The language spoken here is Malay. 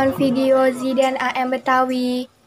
Menonton video Zidan AM Betawi.